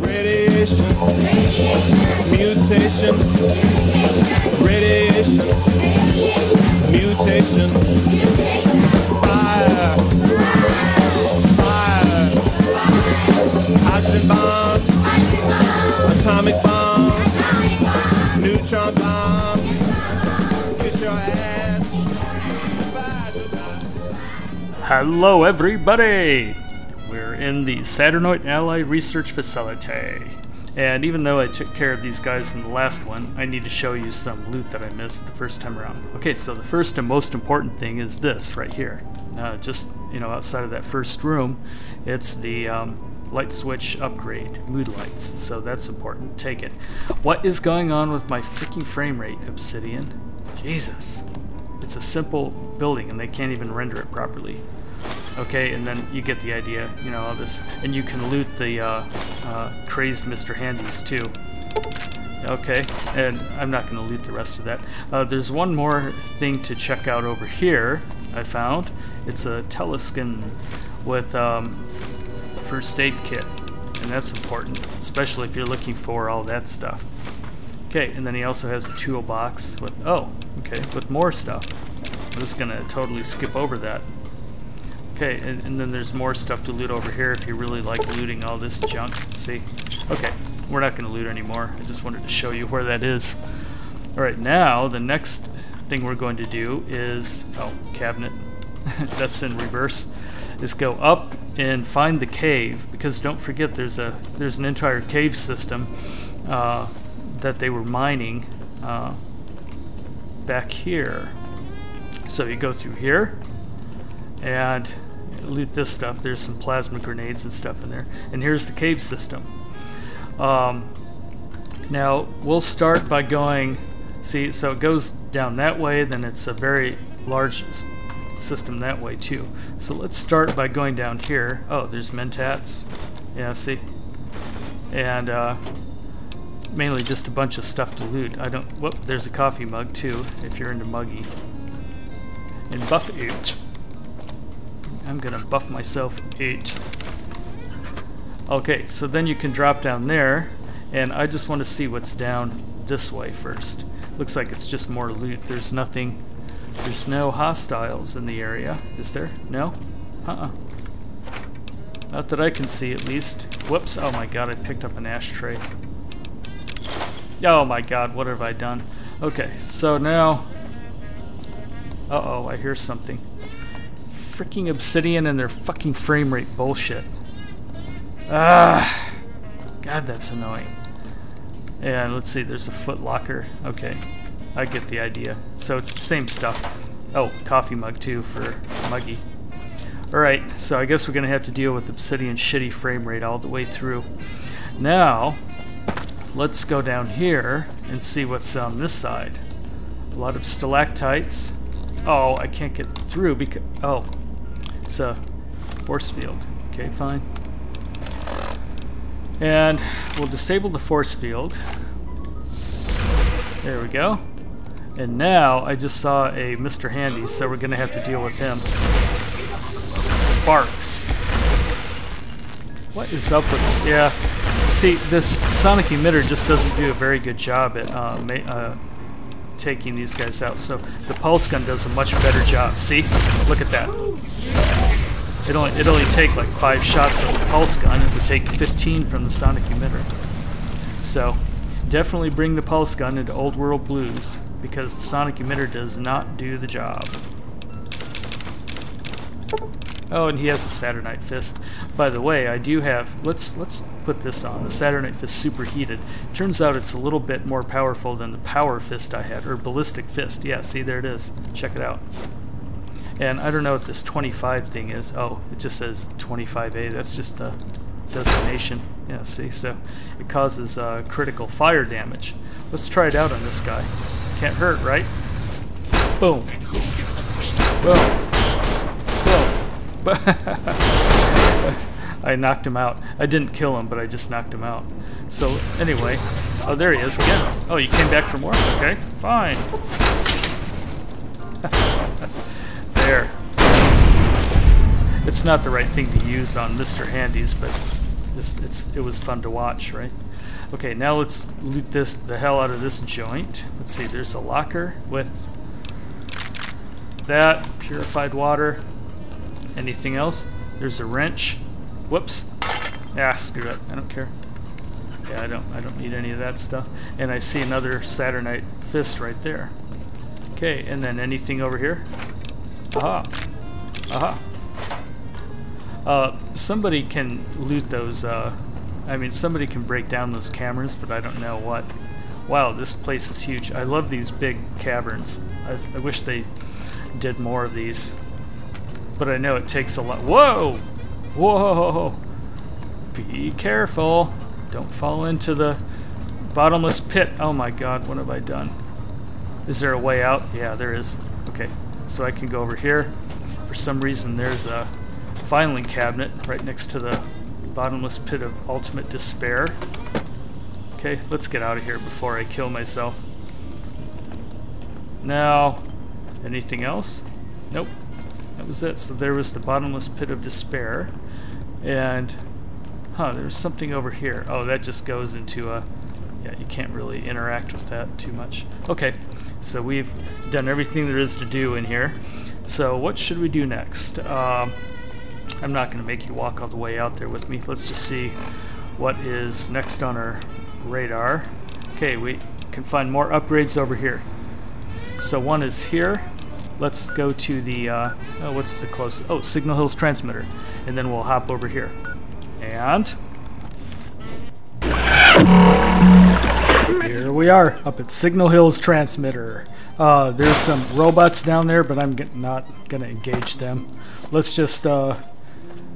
Radiation. Mutation. Radiation. Mutation. Fire. Fire. Hydrogen bomb. Atomic bomb. Neutron bomb. Your ass. Hello, everybody! We're in the Saturnite Alloy Research Facility. And even though I took care of these guys in the last one, I need to show you some loot that I missed the first time around. Okay, so the first and most important thing is this right here. Uh, just, you know, outside of that first room, it's the um, light switch upgrade, mood lights. So that's important. Take it. What is going on with my freaking frame rate, Obsidian? Jesus. It's a simple building and they can't even render it properly. Okay, and then you get the idea, you know, all this, and you can loot the uh, uh, crazed Mr. Handies too. Okay, and I'm not going to loot the rest of that. Uh, there's one more thing to check out over here. I found it's a teleskin with um, first aid kit, and that's important, especially if you're looking for all that stuff. Okay, and then he also has a toolbox with oh, okay, with more stuff. I'm just gonna totally skip over that. Okay, and, and then there's more stuff to loot over here if you really like looting all this junk. See? Okay, we're not going to loot anymore. I just wanted to show you where that is. Alright, now the next thing we're going to do is... Oh, cabinet. That's in reverse. Is go up and find the cave, because don't forget there's a there's an entire cave system uh, that they were mining uh, back here. So you go through here, and loot this stuff. There's some plasma grenades and stuff in there. And here's the cave system. Um, now, we'll start by going... See, so it goes down that way, then it's a very large system that way too. So let's start by going down here. Oh, there's mentats. Yeah, see? And uh, mainly just a bunch of stuff to loot. I don't... Whoop, there's a coffee mug too, if you're into muggy. And buff it. I'm gonna buff myself eight. Okay, so then you can drop down there, and I just want to see what's down this way first. Looks like it's just more loot. There's nothing. There's no hostiles in the area, is there? No? Uh-uh. Not that I can see, at least. Whoops! Oh my god! I picked up an ashtray. Oh my god! What have I done? Okay, so now. Uh oh! I hear something freaking Obsidian and their fucking frame rate bullshit. Ah, God, that's annoying. And let's see, there's a foot locker. Okay, I get the idea. So it's the same stuff. Oh, coffee mug too for Muggy. Alright, so I guess we're gonna have to deal with Obsidian shitty frame rate all the way through. Now, let's go down here and see what's on this side. A lot of stalactites. Oh, I can't get through because... Oh, it's a force field. Okay, fine. And we'll disable the force field. There we go. And now I just saw a Mr. Handy, so we're gonna have to deal with him. Sparks. What is up with Yeah. See, this sonic emitter just doesn't do a very good job at uh, uh, taking these guys out. So the pulse gun does a much better job. See? Look at that. It only it only take like five shots from the pulse gun. It would take 15 from the sonic emitter. So definitely bring the pulse gun into Old World Blues because the sonic emitter does not do the job. Oh, and he has a Saturnite fist. By the way, I do have. Let's let's put this on. The Saturnite fist superheated. Turns out it's a little bit more powerful than the power fist I had, or ballistic fist. Yeah, see there it is. Check it out. And I don't know what this 25 thing is. Oh, it just says 25A. That's just the designation. Yeah, see, so it causes uh, critical fire damage. Let's try it out on this guy. Can't hurt, right? Boom. Boom. Boom. I knocked him out. I didn't kill him, but I just knocked him out. So, anyway. Oh, there he is again. Oh, you came back for more? Okay, fine. It's not the right thing to use on Mr. Handies, but it's just it's it was fun to watch, right? Okay, now let's loot this the hell out of this joint. Let's see, there's a locker with that purified water. Anything else? There's a wrench. Whoops. Ah, screw it. I don't care. Yeah, I don't I don't need any of that stuff. And I see another Saturnite fist right there. Okay, and then anything over here? Aha. Aha. Uh, somebody can loot those, uh, I mean, somebody can break down those cameras, but I don't know what. Wow, this place is huge. I love these big caverns. I, I wish they did more of these. But I know it takes a lot. Whoa! Whoa! Be careful. Don't fall into the bottomless pit. Oh my god, what have I done? Is there a way out? Yeah, there is. Okay, so I can go over here. For some reason, there's a filing cabinet right next to the bottomless pit of ultimate despair. Okay, let's get out of here before I kill myself. Now, anything else? Nope. That was it. So there was the bottomless pit of despair. And, huh, there's something over here. Oh, that just goes into a, yeah, you can't really interact with that too much. Okay, so we've done everything there is to do in here. So what should we do next? Um, I'm not going to make you walk all the way out there with me. Let's just see what is next on our radar. Okay, we can find more upgrades over here. So one is here. Let's go to the, uh, oh, what's the close? Oh, Signal Hills transmitter. And then we'll hop over here. And... Here we are, up at Signal Hills transmitter. Uh, there's some robots down there, but I'm not going to engage them. Let's just uh,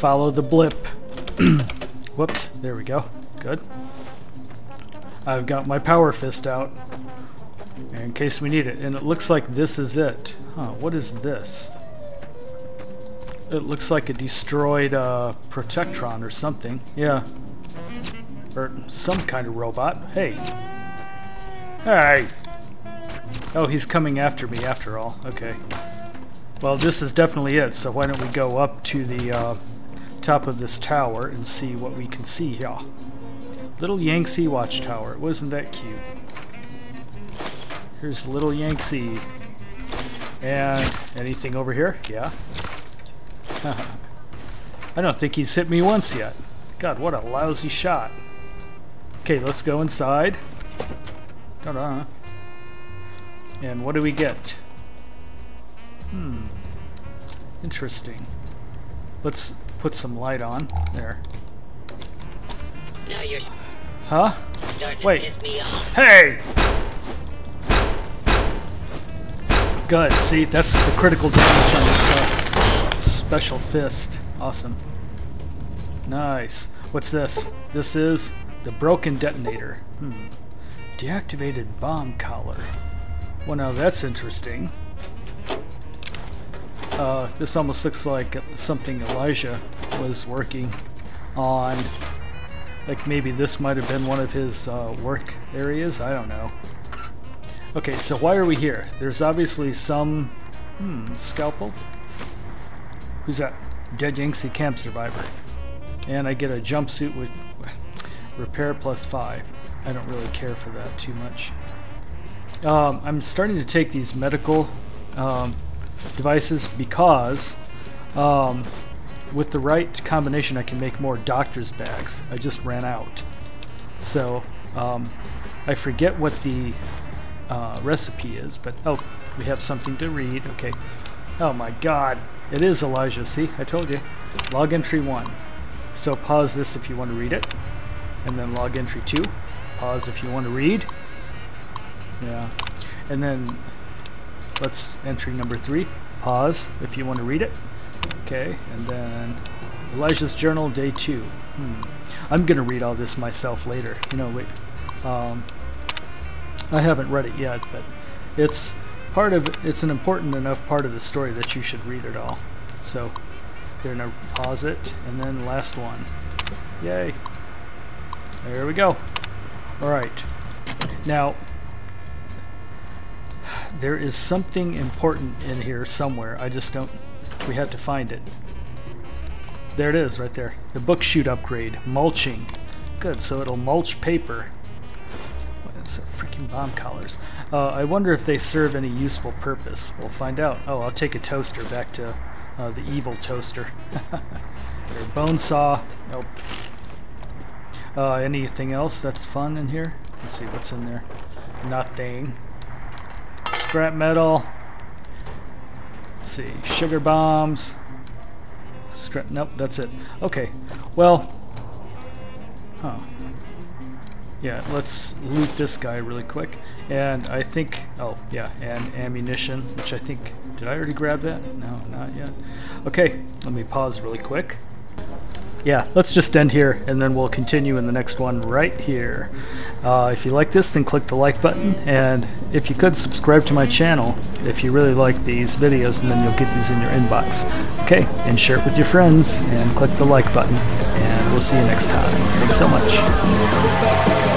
follow the blip. Whoops, there we go. Good. I've got my power fist out in case we need it. And it looks like this is it. Huh, what is this? It looks like a destroyed uh, Protectron or something. Yeah. Or some kind of robot. Hey. Hey! Oh, he's coming after me after all. Okay. Well, this is definitely it, so why don't we go up to the uh, top of this tower and see what we can see here. Little Yangtze Watchtower. Wasn't that cute? Here's little Yangtze. And anything over here? Yeah. I don't think he's hit me once yet. God, what a lousy shot. Okay, let's go inside. Ta-da. And what do we get? Hmm. Interesting. Let's put some light on. There. Now you're Huh? Wait. piss me off. Hey! Good. See, that's the critical damage on this uh, special fist. Awesome. Nice. What's this? This is the broken detonator. Hmm. Deactivated bomb collar. Well, now that's interesting. Uh, this almost looks like something Elijah was working on. Like maybe this might have been one of his uh, work areas. I don't know. Okay, so why are we here? There's obviously some hmm, scalpel. Who's that? Dead Yangtze camp survivor. And I get a jumpsuit with repair plus five. I don't really care for that too much. Um, I'm starting to take these medical um, devices because um, with the right combination I can make more doctor's bags. I just ran out. So um, I forget what the uh, recipe is, but oh, we have something to read. Okay. Oh my god. It is Elijah. See, I told you. Log entry 1. So pause this if you want to read it. And then log entry 2. Pause if you want to read. Yeah. And then let's entry number 3. Pause if you want to read it. Okay. And then Elijah's journal day 2. Hmm. I'm to read all this myself later. You know, wait. Um, I haven't read it yet, but it's part of it's an important enough part of the story that you should read it all. So they're gonna pause it and then last one. Yay. There we go. Alright. Now there is something important in here somewhere. I just don't we have to find it. there it is, right there. The book chute upgrade, mulching. Good, so it'll mulch paper. What is it? Freaking bomb collars. Uh, I wonder if they serve any useful purpose. We'll find out. Oh, I'll take a toaster back to uh, the evil toaster. Or bone saw. Nope. Uh, anything else that's fun in here? Let's see what's in there. Nothing. Scrap metal. Let's see. Sugar bombs. Scrap. Nope, that's it. Okay. Well. Huh. Yeah, let's loot this guy really quick. And I think, oh yeah, and ammunition, which I think, did I already grab that? No, not yet. Okay, let me pause really quick yeah, let's just end here and then we'll continue in the next one right here. Uh, if you like this, then click the like button, and if you could, subscribe to my channel if you really like these videos, and then you'll get these in your inbox. Okay, and share it with your friends, and click the like button, and we'll see you next time. Thanks so much.